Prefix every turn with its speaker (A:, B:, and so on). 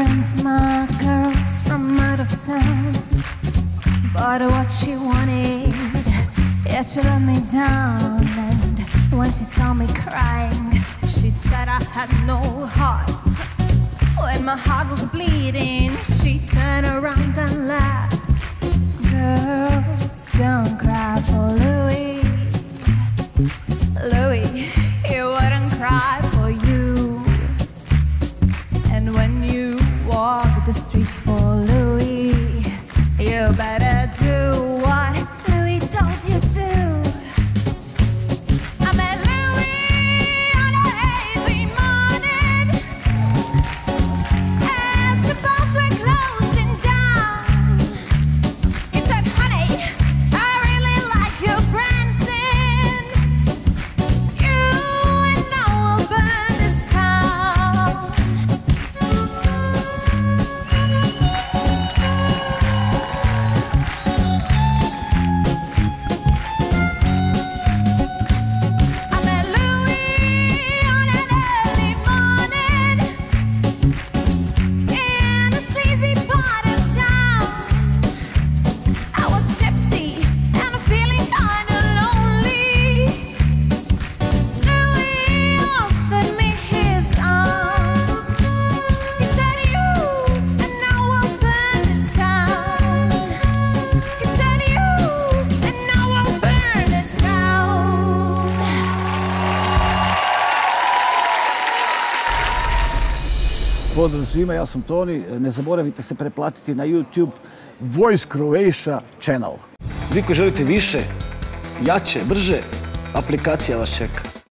A: friends, my girls from out of town. Bought what she wanted, yet she let me down. And when she saw me crying, she said I had no heart. When my heart was bleeding, she turned around and laughed. Girls, don't cry for Louie. Louie, he wouldn't cry for you. And when
B: Pozdrav svima, ja sam Toni. Ne zaboravite se preplatiti na YouTube Voice Croatia channel. Vi koji želite više, jače, brže, aplikacija vas čeka.